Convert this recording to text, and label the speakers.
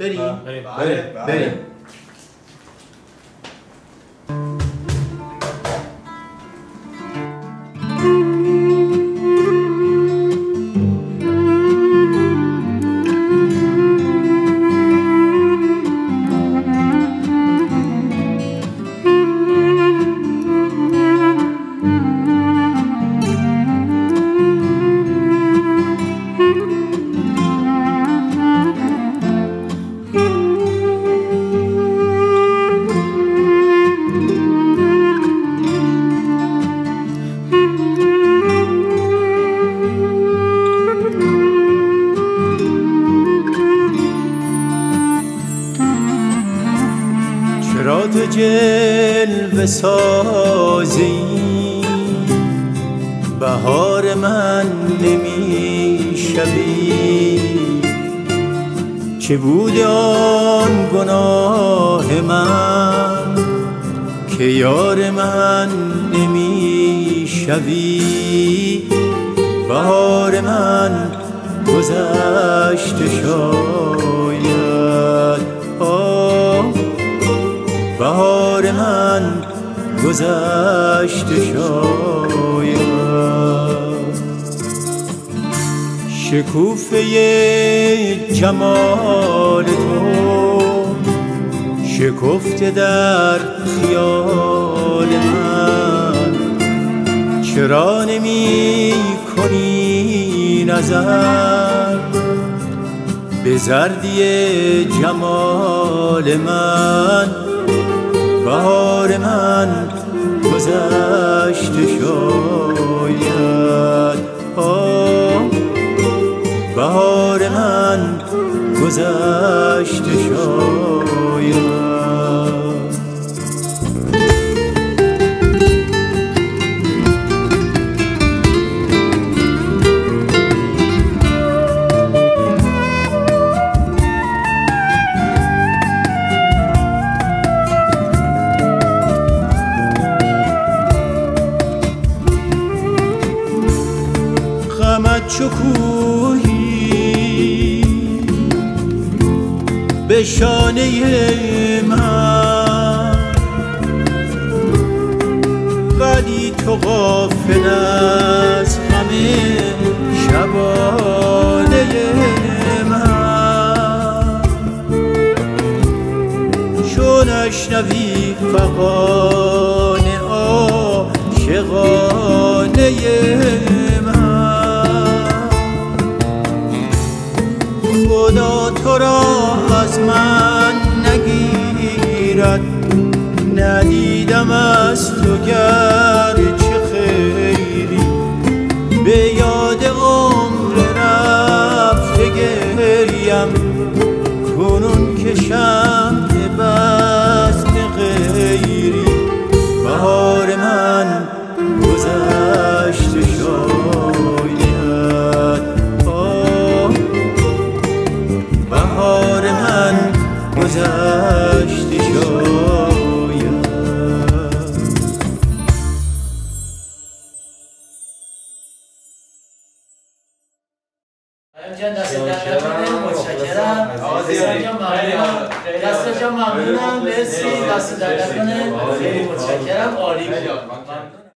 Speaker 1: بریم. بریم. چرا تو جلوه سازی بهار من نمی شوی چه بود آن گناه من که یار من نمی شوی بهار من گذشته شاید گذشته شاید. شکوفه جمال تو شکفته در خیال من. چرا نمی کنی نظر؟ به زردی جمال من بهار من گذشته شاید. آه بهار من گذشته شاید. غمت چو کوهی به شانه من. ولی تو غافل از همه شبانه من. چون اشنوی فقان عاشقانه تو را از من نگیرد. ندیدم از تو گرچه خیری به یاد عمر رفته گریم. کنون که گذشته شاید.
Speaker 2: جان دست متشکرم ممنونم دست جان ممنونم. مرسی. دست در نکنه خیلی متشکرم. عالی بود.